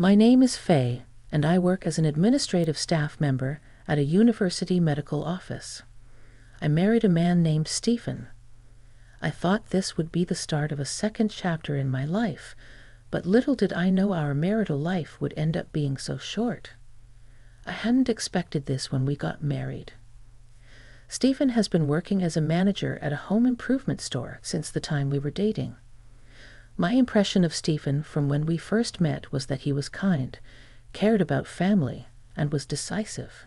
My name is Fay, and I work as an administrative staff member at a university medical office. I married a man named Stephen. I thought this would be the start of a second chapter in my life, but little did I know our marital life would end up being so short. I hadn't expected this when we got married. Stephen has been working as a manager at a home improvement store since the time we were dating. My impression of Stephen from when we first met was that he was kind, cared about family, and was decisive.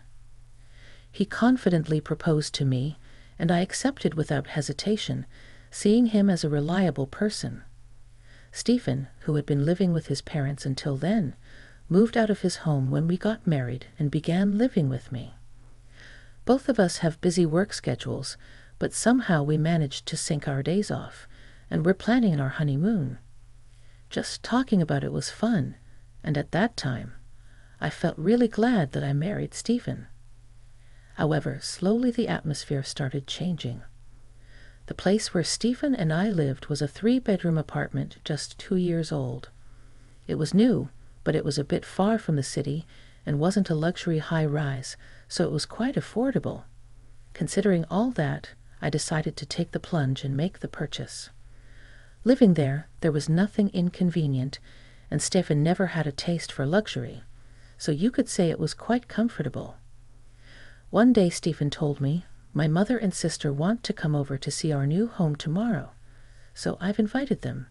He confidently proposed to me, and I accepted without hesitation, seeing him as a reliable person. Stephen, who had been living with his parents until then, moved out of his home when we got married and began living with me. Both of us have busy work schedules, but somehow we managed to sync our days off, and we're planning our honeymoon. Just talking about it was fun, and at that time, I felt really glad that I married Stephen. However, slowly the atmosphere started changing. The place where Stephen and I lived was a three bedroom apartment just two years old. It was new, but it was a bit far from the city and wasn't a luxury high rise, so it was quite affordable. Considering all that, I decided to take the plunge and make the purchase. Living there, there was nothing inconvenient, and Stephen never had a taste for luxury, so you could say it was quite comfortable. One day Stephen told me, my mother and sister want to come over to see our new home tomorrow, so I've invited them.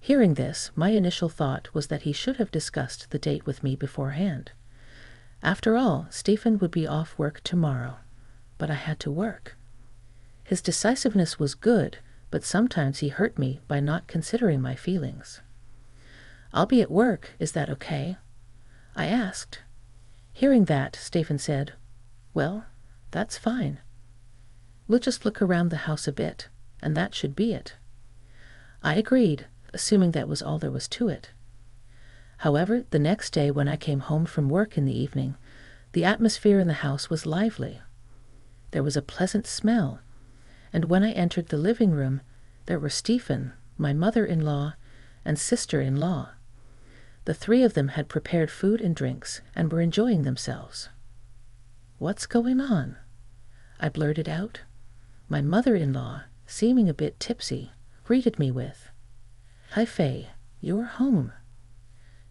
Hearing this, my initial thought was that he should have discussed the date with me beforehand. After all, Stephen would be off work tomorrow, but I had to work. His decisiveness was good, but sometimes he hurt me by not considering my feelings. I'll be at work, is that okay? I asked. Hearing that, Stephen said, Well, that's fine. We'll just look around the house a bit, and that should be it. I agreed, assuming that was all there was to it. However, the next day when I came home from work in the evening, the atmosphere in the house was lively. There was a pleasant smell, and when I entered the living room, there were Stephen, my mother-in-law, and sister-in-law. The three of them had prepared food and drinks and were enjoying themselves. What's going on? I blurted out. My mother-in-law, seeming a bit tipsy, greeted me with, Hi, Fay, you're home.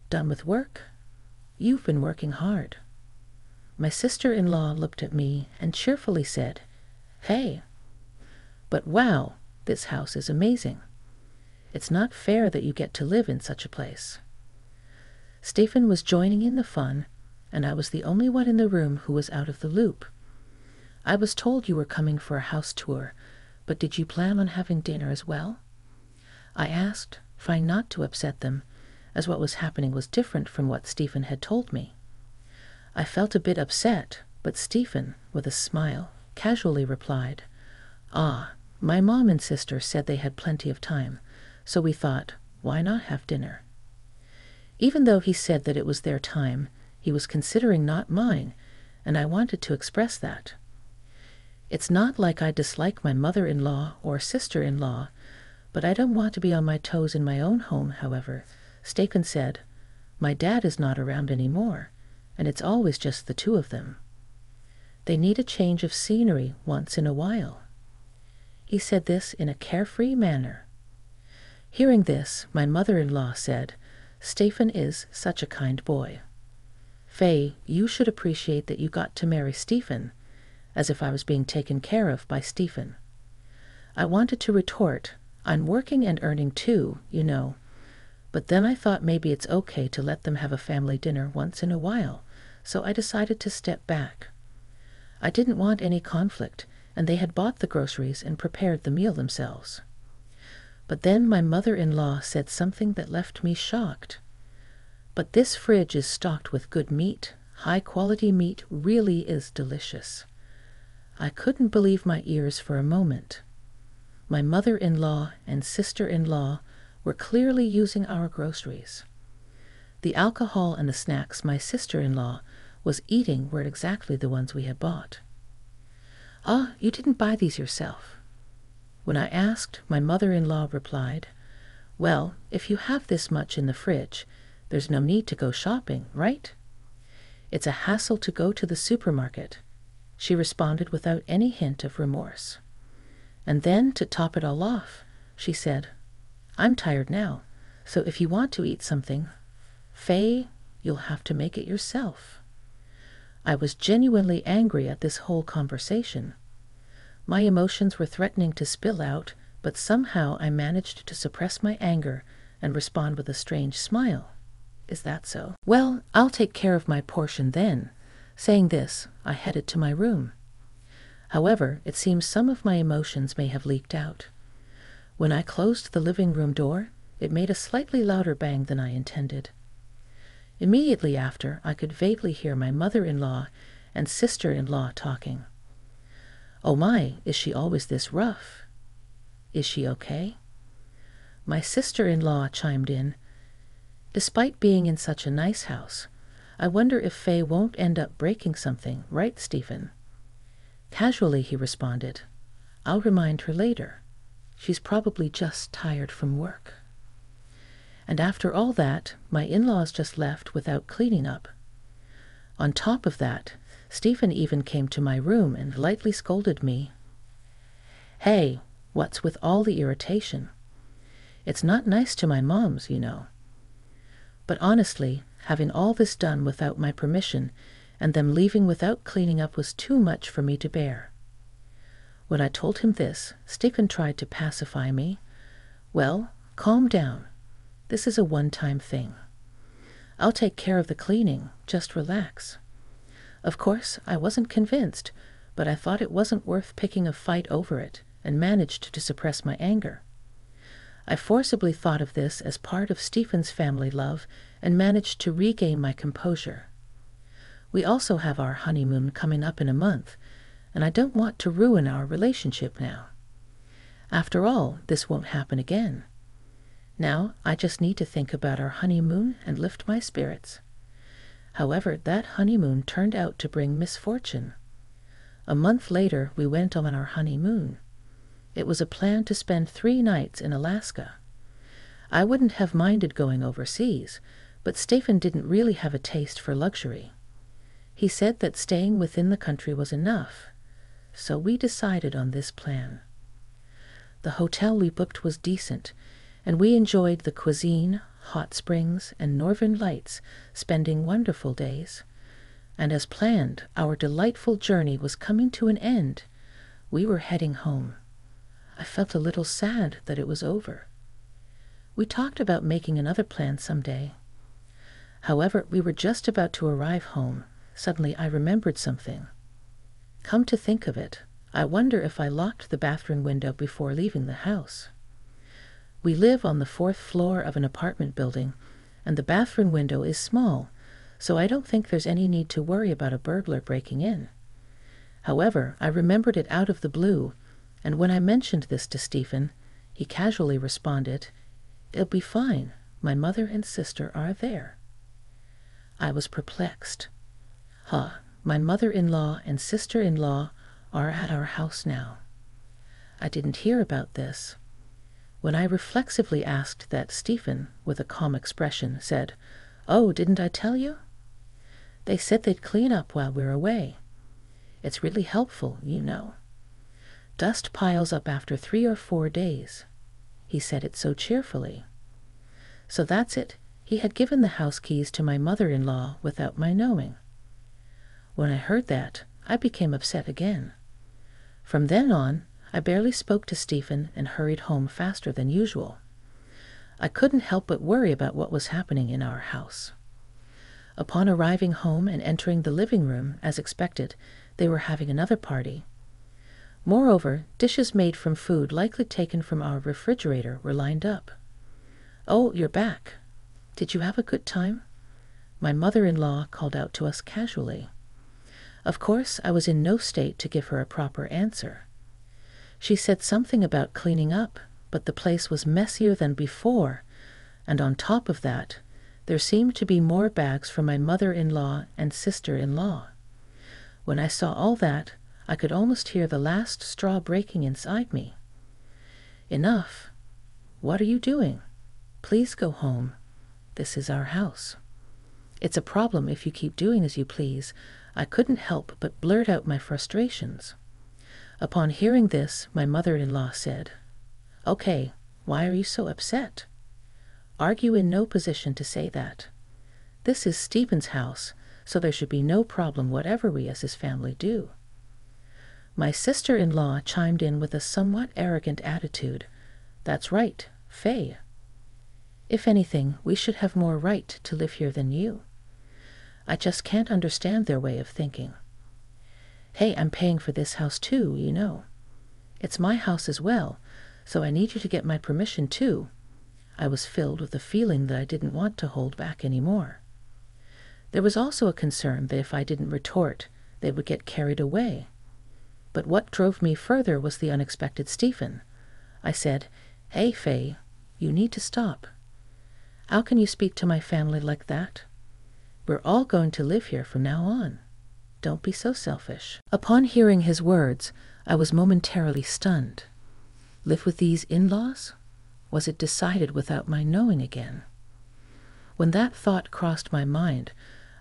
Done with work? You've been working hard. My sister-in-law looked at me and cheerfully said, Hey. But wow, this house is amazing. It's not fair that you get to live in such a place. Stephen was joining in the fun, and I was the only one in the room who was out of the loop. I was told you were coming for a house tour, but did you plan on having dinner as well? I asked, trying not to upset them, as what was happening was different from what Stephen had told me. I felt a bit upset, but Stephen, with a smile, casually replied, Ah, my mom and sister said they had plenty of time, so we thought, why not have dinner? Even though he said that it was their time, he was considering not mine, and I wanted to express that. It's not like I dislike my mother-in-law or sister-in-law, but I don't want to be on my toes in my own home, however. Stephen said, My dad is not around any more, and it's always just the two of them. They need a change of scenery once in a while. He said this in a carefree manner. Hearing this, my mother-in-law said, Stephen is such a kind boy. Fay, you should appreciate that you got to marry Stephen, as if I was being taken care of by Stephen. I wanted to retort, I'm working and earning too, you know. But then I thought maybe it's okay to let them have a family dinner once in a while, so I decided to step back. I didn't want any conflict, and they had bought the groceries and prepared the meal themselves. But then my mother-in-law said something that left me shocked. But this fridge is stocked with good meat. High-quality meat really is delicious. I couldn't believe my ears for a moment. My mother-in-law and sister-in-law were clearly using our groceries. The alcohol and the snacks my sister-in-law was eating were exactly the ones we had bought. Ah, you didn't buy these yourself. When I asked, my mother-in-law replied, Well, if you have this much in the fridge, There's no need to go shopping, right? It's a hassle to go to the supermarket, she responded without any hint of remorse. And then, to top it all off, she said, I'm tired now, so if you want to eat something, Fay, you'll have to make it yourself. I was genuinely angry at this whole conversation. My emotions were threatening to spill out, but somehow I managed to suppress my anger and respond with a strange smile. Is that so? Well, I'll take care of my portion then. Saying this, I headed to my room. However, it seems some of my emotions may have leaked out. When I closed the living room door, it made a slightly louder bang than I intended. Immediately after, I could vaguely hear my mother in law and sister in law talking. Oh my, is she always this rough? Is she okay? My sister in law chimed in. Despite being in such a nice house, I wonder if Fay won't end up breaking something, right, Stephen? Casually, he responded. I'll remind her later. She's probably just tired from work. And after all that, my in laws just left without cleaning up. On top of that, Stephen even came to my room and lightly scolded me. Hey, what's with all the irritation? It's not nice to my moms, you know. But honestly, having all this done without my permission and them leaving without cleaning up was too much for me to bear. When I told him this, Stephen tried to pacify me. Well, calm down. This is a one time thing. I'll take care of the cleaning, just relax. Of course, I wasn't convinced, but I thought it wasn't worth picking a fight over it and managed to suppress my anger. I forcibly thought of this as part of Stephen's family love and managed to regain my composure. We also have our honeymoon coming up in a month, and I don't want to ruin our relationship now. After all, this won't happen again. Now I just need to think about our honeymoon and lift my spirits. However, that honeymoon turned out to bring misfortune. A month later, we went on our honeymoon. It was a plan to spend three nights in Alaska. I wouldn't have minded going overseas, but Stephen didn't really have a taste for luxury. He said that staying within the country was enough, so we decided on this plan. The hotel we booked was decent, and we enjoyed the cuisine, hot springs, and northern lights, spending wonderful days. And as planned, our delightful journey was coming to an end. We were heading home. I felt a little sad that it was over. We talked about making another plan some day. However, we were just about to arrive home. Suddenly I remembered something. Come to think of it, I wonder if I locked the bathroom window before leaving the house. We live on the fourth floor of an apartment building, and the bathroom window is small, so I don't think there's any need to worry about a burglar breaking in. However, I remembered it out of the blue, and when I mentioned this to Stephen, he casually responded, It'll be fine. My mother and sister are there. I was perplexed. Huh, my mother in law and sister in law are at our house now. I didn't hear about this. When I reflexively asked that, Stephen, with a calm expression, said, Oh, didn't I tell you? They said they'd clean up while we're away. It's really helpful, you know. Dust piles up after three or four days. He said it so cheerfully. So that's it. He had given the house keys to my mother in law without my knowing. When I heard that, I became upset again. From then on, I barely spoke to Stephen and hurried home faster than usual. I couldn't help but worry about what was happening in our house. Upon arriving home and entering the living room, as expected, they were having another party. Moreover, dishes made from food likely taken from our refrigerator were lined up. Oh, you're back. Did you have a good time? My mother in law called out to us casually. Of course, I was in no state to give her a proper answer. She said something about cleaning up, but the place was messier than before, and on top of that, there seemed to be more bags for my mother in law and sister in law. When I saw all that, I could almost hear the last straw breaking inside me. Enough. What are you doing? Please go home. This is our house. It's a problem if you keep doing as you please. I couldn't help but blurt out my frustrations. Upon hearing this, my mother in law said, Okay, why are you so upset? Are you in no position to say that? This is Stephen's house, so there should be no problem whatever we as his family do. My sister in law chimed in with a somewhat arrogant attitude. That's right, Fay. If anything, we should have more right to live here than you. I just can't understand their way of thinking. Hey, I'm paying for this house too, you know. It's my house as well, so I need you to get my permission too. I was filled with a feeling that I didn't want to hold back any more. There was also a concern that if I didn't retort, they would get carried away. But what drove me further was the unexpected Stephen. I said, Hey, Fay, you need to stop. How can you speak to my family like that? We're all going to live here from now on. Don't be so selfish. Upon hearing his words, I was momentarily stunned. Live with these in laws? Was it decided without my knowing again? When that thought crossed my mind,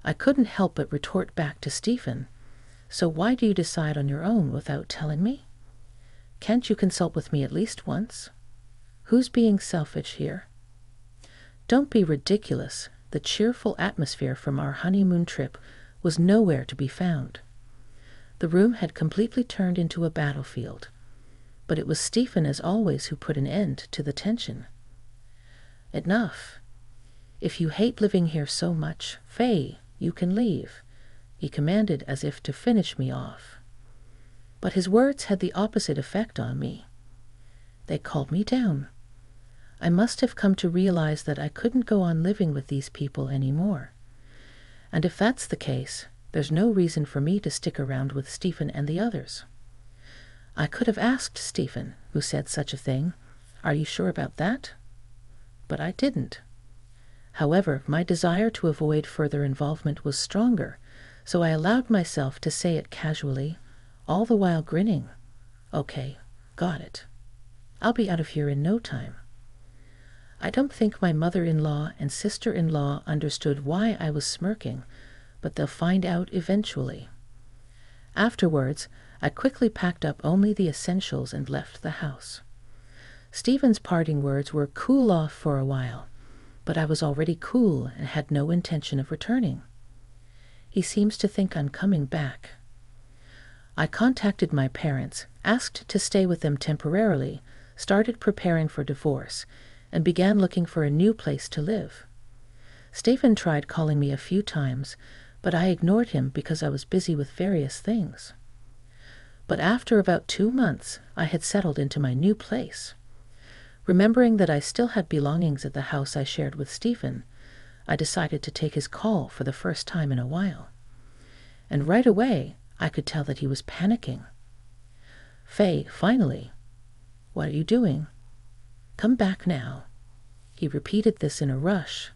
I couldn't help but retort back to Stephen. So why do you decide on your own without telling me? Can't you consult with me at least once? Who's being selfish here? Don't be ridiculous. The cheerful atmosphere from our honeymoon trip was nowhere to be found. The room had completely turned into a battlefield, but it was Stephen, as always, who put an end to the tension. Enough. If you hate living here so much, Fay, you can leave, he commanded as if to finish me off. But his words had the opposite effect on me. They called me down. I must have come to realize that I couldn't go on living with these people any more. And if that's the case, there's no reason for me to stick around with Stephen and the others. I could have asked Stephen, who said such a thing, Are you sure about that? But I didn't. However, my desire to avoid further involvement was stronger, so I allowed myself to say it casually, all the while grinning. Okay, got it. I'll be out of here in no time. I don't think my mother in law and sister in law understood why I was smirking, but they'll find out eventually. Afterwards, I quickly packed up only the essentials and left the house. Stephen's parting words were cool off for a while, but I was already cool and had no intention of returning. He seems to think I'm coming back. I contacted my parents, asked to stay with them temporarily, started preparing for divorce, and began looking for a new place to live. Stephen tried calling me a few times, but I ignored him because I was busy with various things. But after about two months, I had settled into my new place. Remembering that I still had belongings at the house I shared with Stephen, I decided to take his call for the first time in a while. And right away, I could tell that he was panicking. Fay, finally. What are you doing? Come back now. He repeated this in a rush.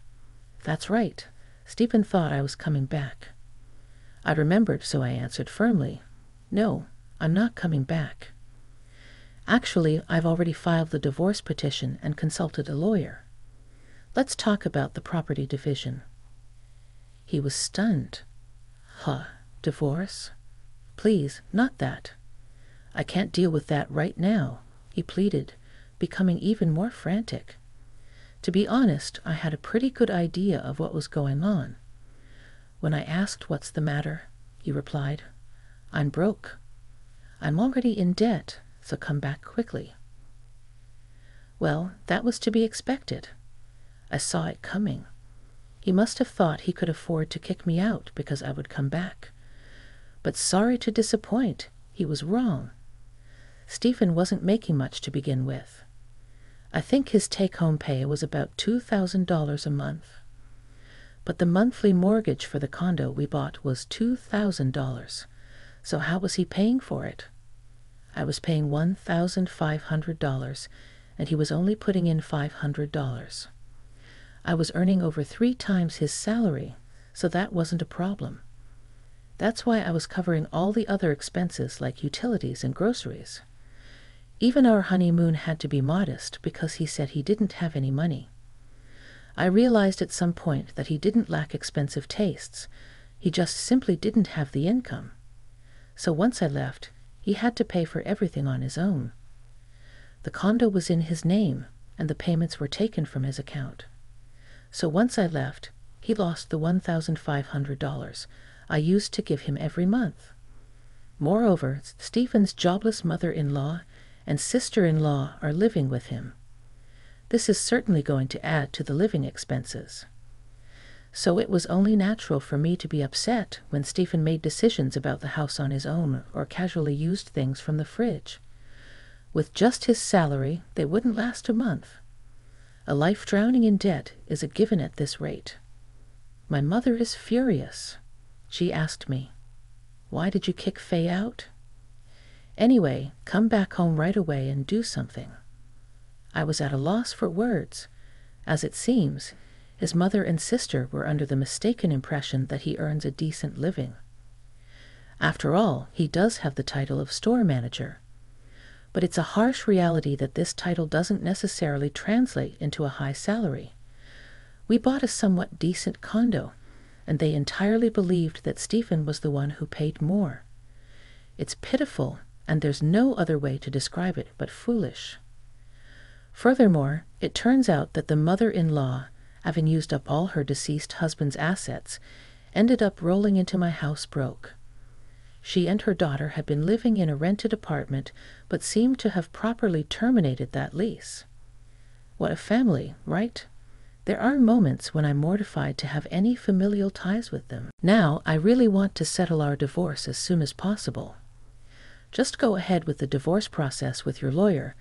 That's right. Stephen thought I was coming back. I remembered, so I answered firmly, No, I'm not coming back. Actually, I've already filed the divorce petition and consulted a lawyer. Let's talk about the property division. He was stunned. Huh, divorce? Please, not that. I can't deal with that right now, he pleaded, becoming even more frantic. To be honest, I had a pretty good idea of what was going on. When I asked what's the matter, he replied, I'm broke. I'm already in debt so come back quickly. Well, that was to be expected. I saw it coming. He must have thought he could afford to kick me out because I would come back. But sorry to disappoint, he was wrong. Stephen wasn't making much to begin with. I think his take home pay was about $2,000 a month. But the monthly mortgage for the condo we bought was $2,000. So how was he paying for it? I was paying $1,500, and he was only putting in $500. I was earning over three times his salary, so that wasn't a problem. That's why I was covering all the other expenses like utilities and groceries. Even our honeymoon had to be modest because he said he didn't have any money. I realized at some point that he didn't lack expensive tastes. He just simply didn't have the income. So once I left, he had to pay for everything on his own. The condo was in his name, and the payments were taken from his account. So once I left, he lost the $1,500 I used to give him every month. Moreover, Stephen's jobless mother in law and sister in law are living with him. This is certainly going to add to the living expenses. So it was only natural for me to be upset when Stephen made decisions about the house on his own or casually used things from the fridge. With just his salary, they wouldn't last a month. A life drowning in debt is a given at this rate. My mother is furious. She asked me, Why did you kick Fay out? Anyway, come back home right away and do something. I was at a loss for words. As it seems, his mother and sister were under the mistaken impression that he earns a decent living. After all, he does have the title of store manager. But it's a harsh reality that this title doesn't necessarily translate into a high salary. We bought a somewhat decent condo, and they entirely believed that Stephen was the one who paid more. It's pitiful, and there's no other way to describe it but foolish. Furthermore, it turns out that the mother in law, having used up all her deceased husband's assets, ended up rolling into my house broke. She and her daughter had been living in a rented apartment, but seemed to have properly terminated that lease. What a family, right? There are moments when I'm mortified to have any familial ties with them. Now, I really want to settle our divorce as soon as possible. Just go ahead with the divorce process with your lawyer,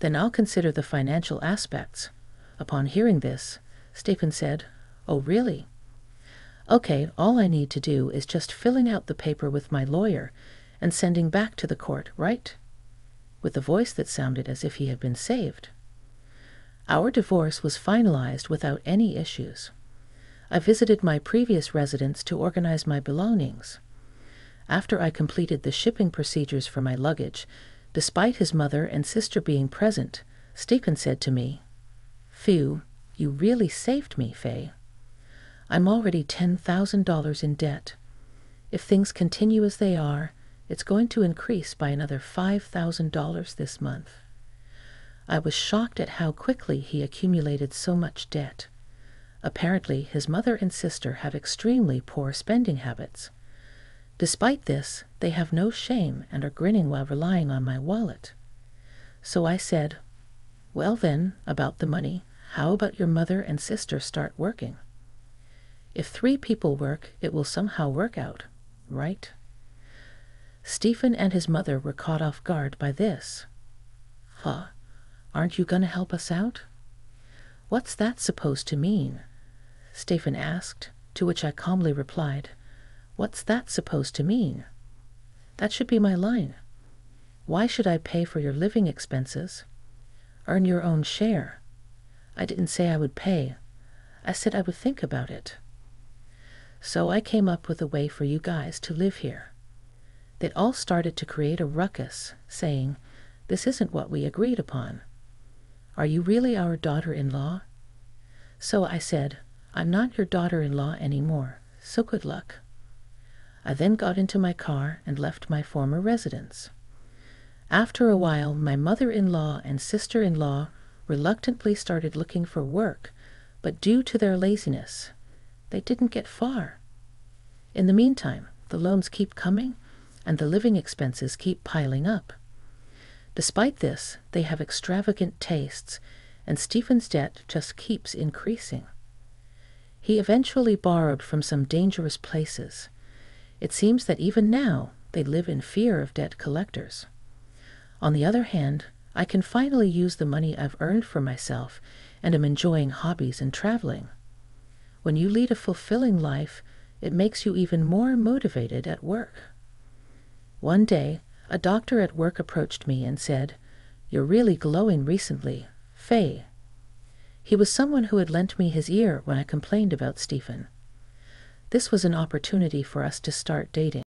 then I'll consider the financial aspects. Upon hearing this, Stephen said, Oh, really? Okay, all I need to do is just filling out the paper with my lawyer and sending back to the court, right? With a voice that sounded as if he had been saved. Our divorce was finalized without any issues. I visited my previous residence to organize my belongings. After I completed the shipping procedures for my luggage, Despite his mother and sister being present, Stephen said to me, Phew, you really saved me, Fay. I'm already $10,000 in debt. If things continue as they are, it's going to increase by another $5,000 this month. I was shocked at how quickly he accumulated so much debt. Apparently, his mother and sister have extremely poor spending habits. Despite this, they have no shame and are grinning while relying on my wallet. So I said, Well, then, about the money, how about your mother and sister start working? If three people work, it will somehow work out, right? Stephen and his mother were caught off guard by this. Huh, aren't you going to help us out? What's that supposed to mean? Stephen asked, to which I calmly replied, What's that supposed to mean? That should be my line. Why should I pay for your living expenses? Earn your own share. I didn't say I would pay. I said I would think about it. So I came up with a way for you guys to live here. They'd all started to create a ruckus, saying, This isn't what we agreed upon. Are you really our daughter in law? So I said, I'm not your daughter in law any more, so good luck. I then got into my car and left my former residence. After a while, my mother in law and sister in law reluctantly started looking for work, but due to their laziness, they didn't get far. In the meantime, the loans keep coming and the living expenses keep piling up. Despite this, they have extravagant tastes, and Stephen's debt just keeps increasing. He eventually borrowed from some dangerous places it seems that even now they live in fear of debt collectors. On the other hand, I can finally use the money I've earned for myself and am enjoying hobbies and traveling. When you lead a fulfilling life, it makes you even more motivated at work. One day, a doctor at work approached me and said, You're really glowing recently. Fay. He was someone who had lent me his ear when I complained about Stephen. This was an opportunity for us to start dating.